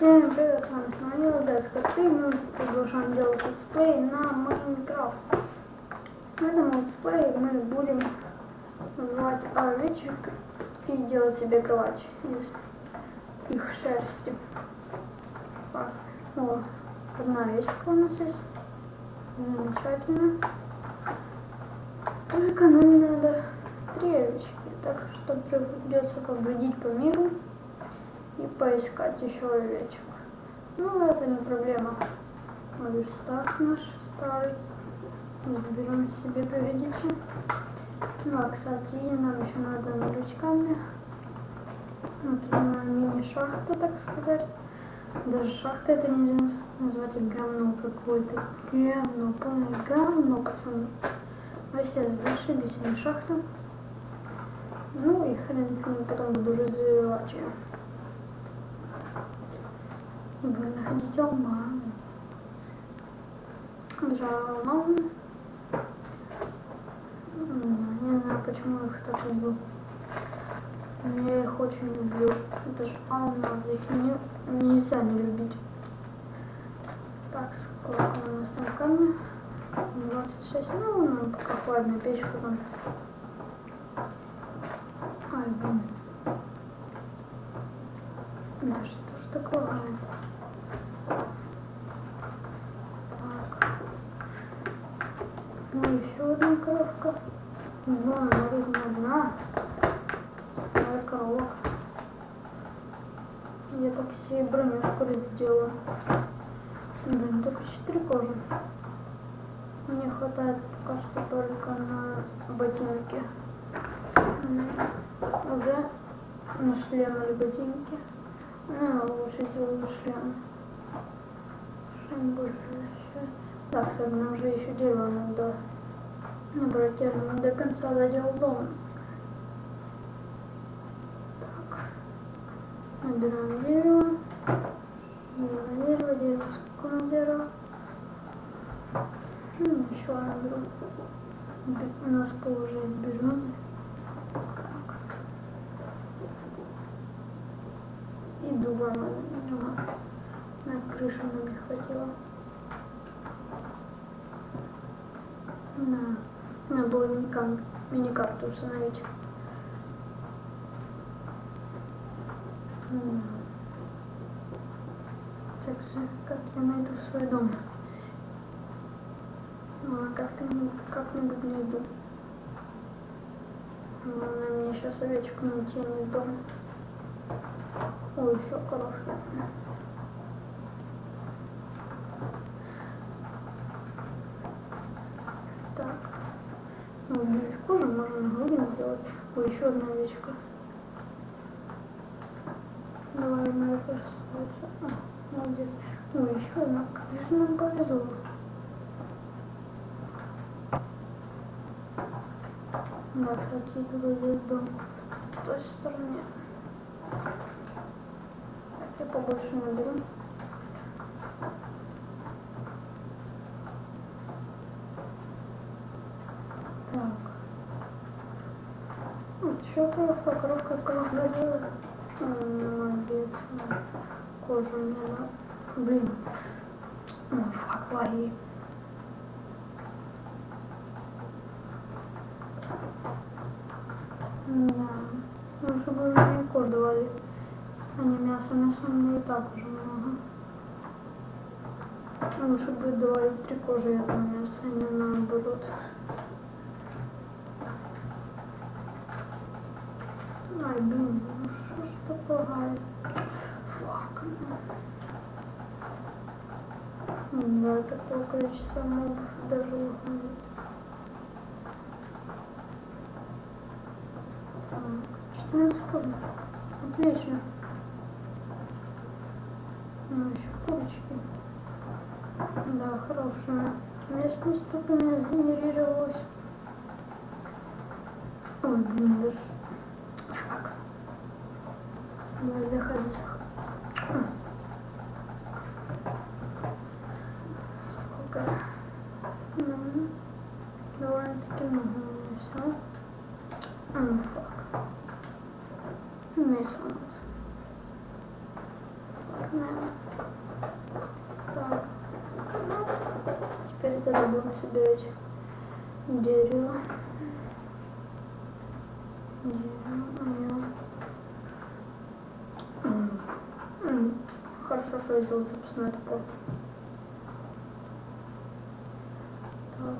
Всем привет, с вами снова Деска. И мы продолжаем делать летсплей на Minecraft. В этом летсплее мы будем называть овечек и делать себе кровать из их шерсти. Так, о, одна овечка у нас есть. Замечательно. Только нам надо три овечки, так что придется побродить по миру поискать еще овечек. Ну, это не проблема. Верстак наш старый. Заберем себе, пригодится. Ну, а, кстати, нам еще надо набить камни. Вот мини-шахта, так сказать. Даже шахта это нельзя назвать говно какое-то. Говно, полное говно, пацаны. Вообще, зашибись на шахту. Ну и хрен с ним, потом буду развивать ее находить алмазы. Обожаю алмазы. Не знаю, почему их так люблю. Я их очень люблю. Это же алмазы, их не, нельзя не любить. Так, сколько у нас там камня? 26, ну, ну пока хладная печка там. Ай, блин. Да что ж такое? Ну, еще одна коровка. Ну, она не одна. Старая корова. Я так себе бронюшку сделала. Блин, только четыре кожи. Мне хватает пока что только на ботинки. Уже на шлем или ботинки. Ну, лучше сделаю шлем. Шлем больше еще. Так, нам уже еще дерево надо набрать. Я не до конца доделал дом. Так. Набираем дерево. Дерево, дерево, дерево. Сколько у нас дерева? Ну, еще наберу. У нас пол уже из березы. Так. И дуба на крышу нам не хватило. На, надо было мини-карту установить. Так же, как я найду свой дом. Ну, а как-то как-нибудь найду. Главное, мне сейчас овечку найти, а не дом. Ой, еще коровки. Ну, из кожи можно глубин сделать. Ой, еще одна овечка. Давай, моя красавица. А, молодец. Ой, еще одна. Же нам повезло. Да, кстати, это выглядит дом в той стороне. Я побольше наберу. Коровка, коровка, коровка горела. Молодец. Кожу мне на... Блин. Ой, фак, лаги. Да. Ну, чтобы уже мне кожу давали. А не мясо. Мясо у меня и так уже много. Лучше бы давали три кожи одно мясо, а не наоборот. Блин, ну что ж такое? Фак. Да, такое количество мобов даже выходит. Так, 14 кубов. Отлично. Ну, еще курочки. Да, хорошая. Местность тут у меня сгенерировалась. Ой, блин, даже Давай заходи. Сколько? Ну, довольно-таки много у меня все. Ну, фак. У наверное. Так. Ну, теперь тогда будем собирать. Дерево, Взял запасной топор. Так.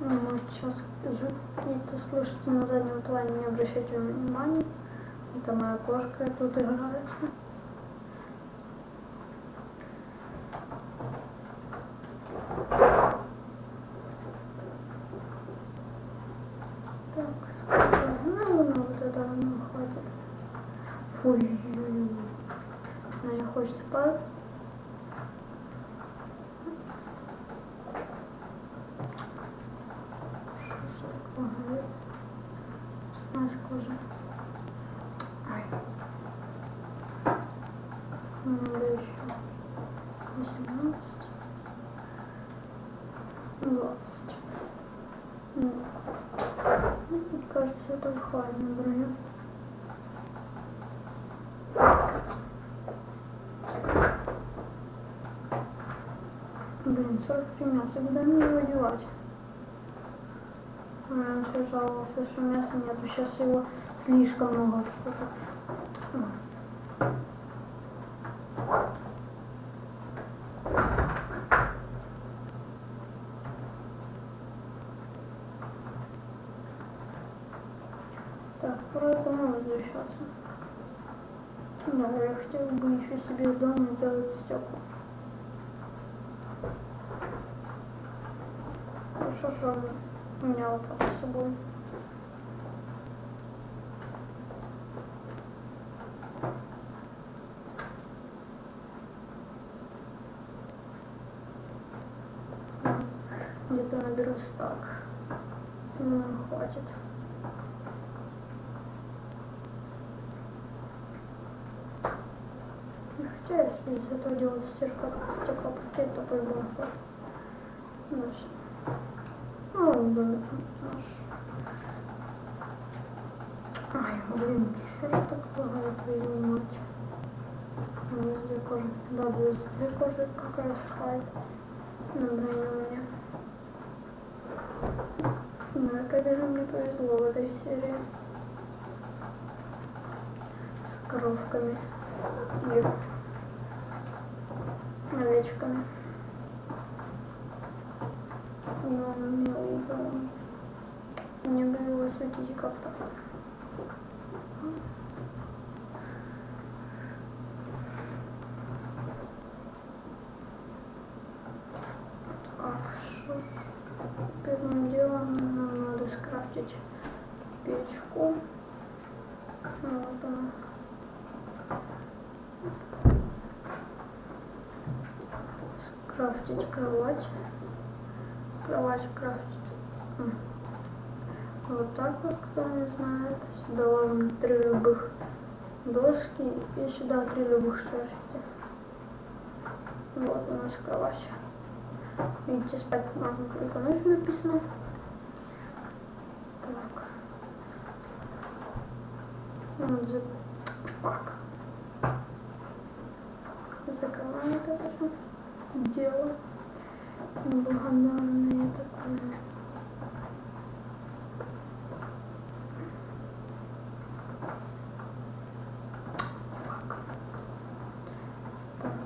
Ну, может сейчас звуки слышите на заднем плане, не обращайте внимания. Это моя кошка тут играется. Так, сколько? Ну, ну, вот это ну, хватит. Фу, Хочет спать. Что ж? С кожа. Ай. Надо еще 18. 20. Ну, мне кажется, это хватит на 43 мяса, куда мне его девать? Он все жаловался, что мяса нету, сейчас его слишком много. Так, пора домой возвращаться. Да, я хотела бы еще себе дома сделать стекла. Хорошо, что у меня лопата с собой. Где-то наберу стак. Ну, хватит. Хотя если этого делать стеклопакет, то по-любому хватит. Ну, наш. Ай, блин, что ж так лагает, твою мать. Везде кожа. Да, везде кожа как раз хватит на броню мне. Ну, как же мне повезло в этой серии. С коровками и овечками. Но милый дом. Мне бы его осветить как-то. Первым делом нам надо скрафтить печку. Вот она. Скрафтить кровать. Кровать крафтится. Вот так вот, кто не знает. Сюда ложим три любых доски и сюда три любых шерсти. Вот у нас кровать. Видите, спать можно только ночью написано. Так. Фак. Закрываем это же дело. Неблагодарное такое. Фак. Так.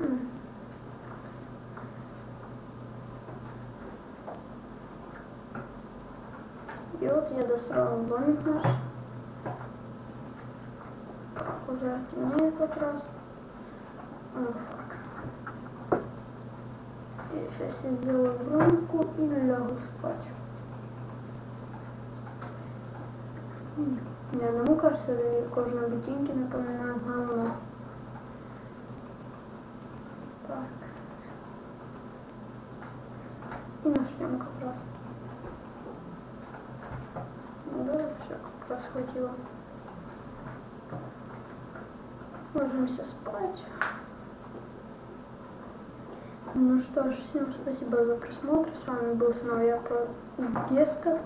М. И вот я достроил домик наш. Уже темнеет как раз. О, сейчас я сделаю громку и лягу спать. Мне одному кажется, или кожаные ботинки напоминают говно. Так. И начнем как раз. Ну да, все как раз хватило. Ложимся спать. Ну что ж, всем спасибо за просмотр. С вами был снова я, про Гескот.